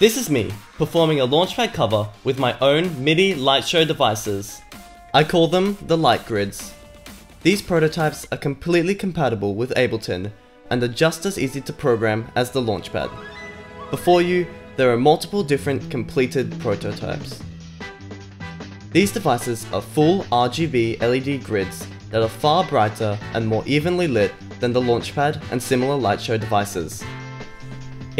This is me, performing a Launchpad cover with my own MIDI light show devices. I call them the Light Grids. These prototypes are completely compatible with Ableton and are just as easy to program as the Launchpad. Before you, there are multiple different completed prototypes. These devices are full RGB LED grids that are far brighter and more evenly lit than the Launchpad and similar light show devices.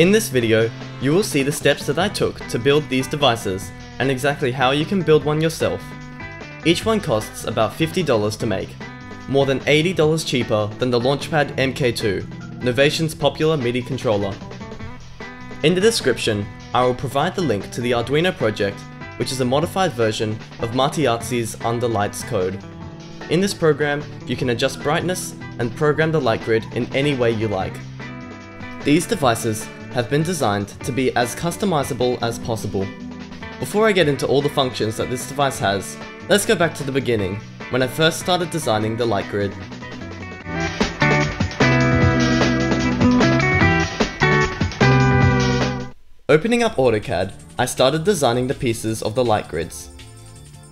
In this video, you will see the steps that I took to build these devices and exactly how you can build one yourself. Each one costs about $50 to make, more than $80 cheaper than the Launchpad MK2, Novation's popular MIDI controller. In the description, I will provide the link to the Arduino project, which is a modified version of Martiazzi's Underlights code. In this program, you can adjust brightness and program the light grid in any way you like. These devices have been designed to be as customizable as possible. Before I get into all the functions that this device has, let's go back to the beginning, when I first started designing the light grid. Opening up AutoCAD, I started designing the pieces of the light grids.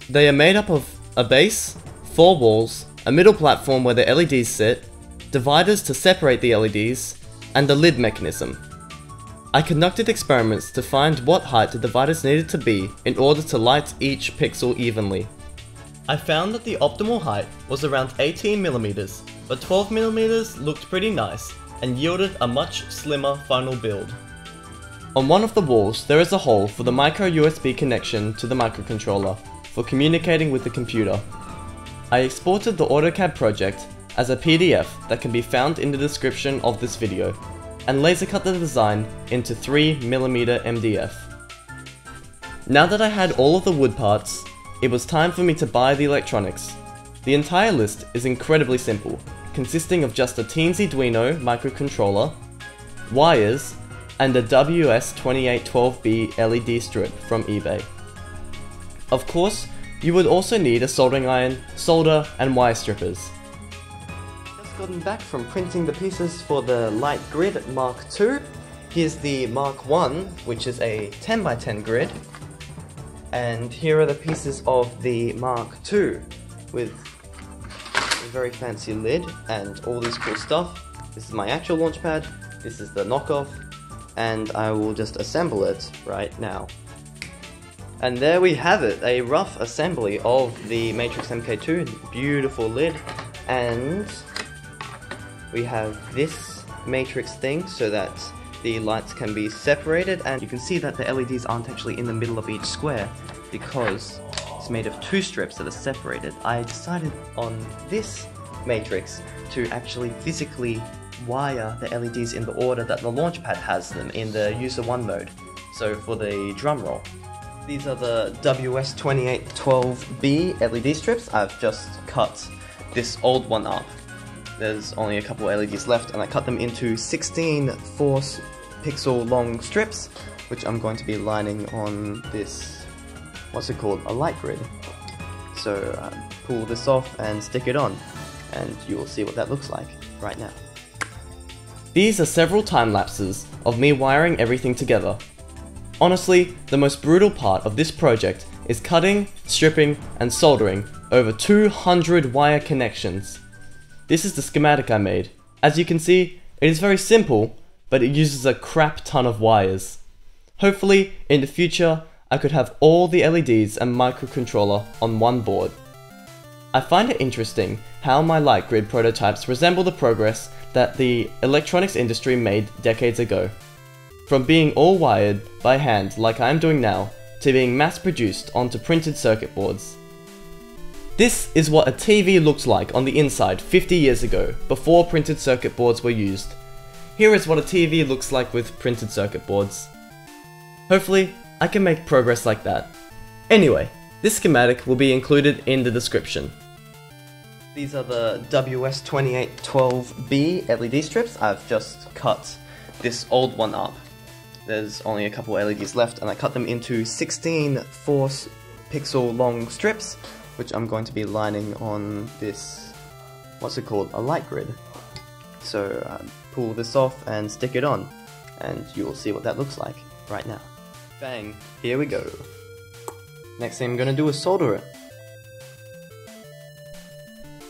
They are made up of a base, four walls, a middle platform where the LEDs sit, dividers to separate the LEDs, and a lid mechanism. I conducted experiments to find what height the dividers needed to be in order to light each pixel evenly. I found that the optimal height was around 18mm, but 12mm looked pretty nice and yielded a much slimmer final build. On one of the walls there is a hole for the micro USB connection to the microcontroller for communicating with the computer. I exported the AutoCAD project as a PDF that can be found in the description of this video and laser cut the design into 3mm MDF. Now that I had all of the wood parts, it was time for me to buy the electronics. The entire list is incredibly simple, consisting of just a Teensyduino microcontroller, wires, and a WS2812B LED strip from eBay. Of course, you would also need a soldering iron, solder, and wire strippers. Gotten back from printing the pieces for the Light Grid Mark II. Here's the Mark 1, which is a 10x10 grid. And here are the pieces of the Mark II with a very fancy lid and all this cool stuff. This is my actual launch pad, this is the knockoff, and I will just assemble it right now. And there we have it, a rough assembly of the Matrix MK2, beautiful lid, and we have this matrix thing so that the lights can be separated and you can see that the LEDs aren't actually in the middle of each square because it's made of two strips that are separated. I decided on this matrix to actually physically wire the LEDs in the order that the launchpad has them in the user 1 mode. So for the drum roll. These are the WS2812B LED strips. I've just cut this old one up. There's only a couple LEDs left and I cut them into 16 4 pixel long strips which I'm going to be lining on this, what's it called, a light grid. So uh, pull this off and stick it on and you will see what that looks like right now. These are several time lapses of me wiring everything together. Honestly, the most brutal part of this project is cutting, stripping, and soldering over 200 wire connections. This is the schematic I made. As you can see, it is very simple, but it uses a crap ton of wires. Hopefully, in the future, I could have all the LEDs and microcontroller on one board. I find it interesting how my light grid prototypes resemble the progress that the electronics industry made decades ago. From being all wired by hand like I am doing now, to being mass produced onto printed circuit boards. This is what a TV looked like on the inside 50 years ago, before printed circuit boards were used. Here is what a TV looks like with printed circuit boards. Hopefully, I can make progress like that. Anyway, this schematic will be included in the description. These are the WS2812B LED strips. I've just cut this old one up. There's only a couple LEDs left and I cut them into 16 4 pixel long strips which I'm going to be lining on this, what's it called, a light grid. So um, pull this off and stick it on and you will see what that looks like right now. Bang, here we go. Next thing I'm gonna do is solder it.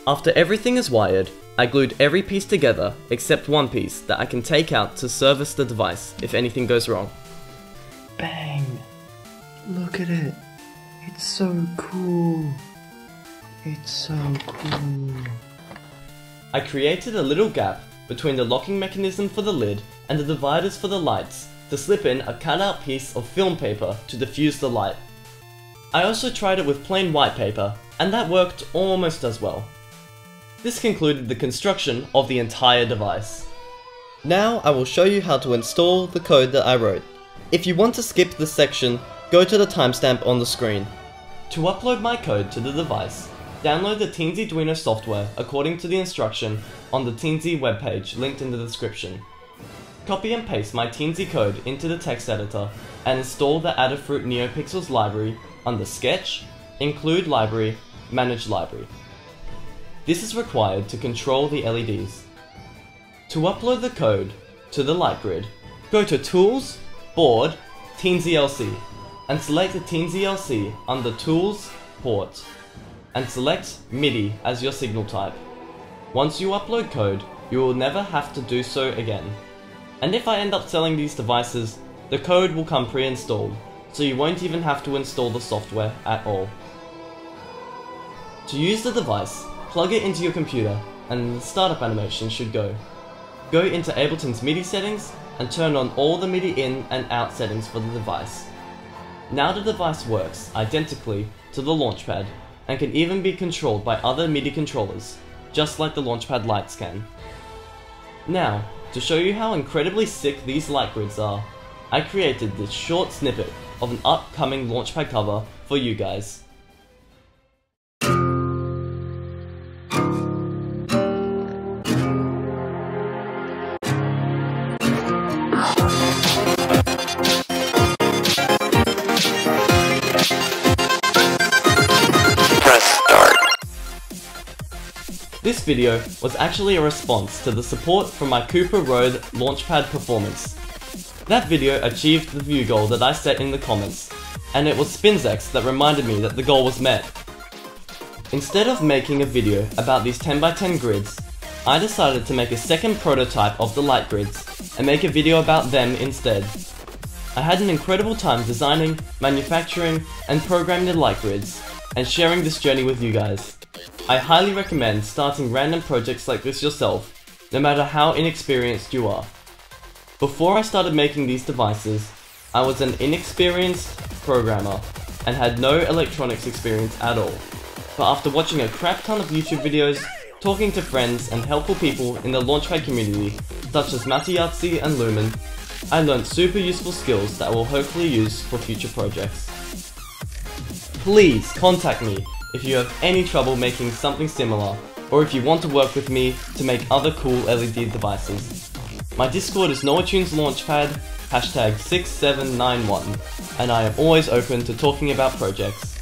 After everything is wired, I glued every piece together except one piece that I can take out to service the device if anything goes wrong. Bang! Look at it. It's so cool. It's so cool. I created a little gap between the locking mechanism for the lid and the dividers for the lights to slip in a cutout piece of film paper to diffuse the light. I also tried it with plain white paper, and that worked almost as well. This concluded the construction of the entire device. Now I will show you how to install the code that I wrote. If you want to skip this section, go to the timestamp on the screen. To upload my code to the device, download the Teensy software according to the instruction on the Teensy webpage linked in the description. Copy and paste my Teensy code into the text editor and install the Adafruit NeoPixels library under Sketch, Include Library, Manage Library. This is required to control the LEDs. To upload the code to the light grid, go to Tools, Board, Teensy LC, and select the Teensy LC under Tools, Port, and select MIDI as your signal type. Once you upload code, you will never have to do so again. And if I end up selling these devices, the code will come pre-installed, so you won't even have to install the software at all. To use the device, plug it into your computer, and the startup animation should go. Go into Ableton's MIDI settings, and turn on all the MIDI in and out settings for the device. Now the device works identically to the Launchpad, and can even be controlled by other MIDI controllers, just like the Launchpad lights can. Now, to show you how incredibly sick these light grids are, I created this short snippet of an upcoming Launchpad cover for you guys. Video was actually a response to the support from my Cooper Road Launchpad performance. That video achieved the view goal that I set in the comments, and it was Spinzex that reminded me that the goal was met. Instead of making a video about these 10x10 grids, I decided to make a second prototype of the light grids, and make a video about them instead. I had an incredible time designing, manufacturing, and programming the light grids, and sharing this journey with you guys. I highly recommend starting random projects like this yourself, no matter how inexperienced you are. Before I started making these devices, I was an inexperienced programmer and had no electronics experience at all. But after watching a crap ton of YouTube videos, talking to friends and helpful people in the Launchpad community, such as Matiyatsi and Lumin, I learned super useful skills that I will hopefully use for future projects. Please contact me if you have any trouble making something similar, or if you want to work with me to make other cool LED devices. My Discord is NoahTunes Launchpad, hashtag 6791, and I am always open to talking about projects.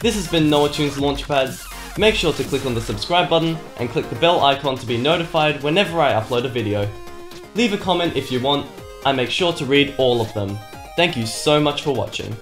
This has been NoahTunes Launchpad. Make sure to click on the subscribe button and click the bell icon to be notified whenever I upload a video. Leave a comment if you want, I make sure to read all of them. Thank you so much for watching.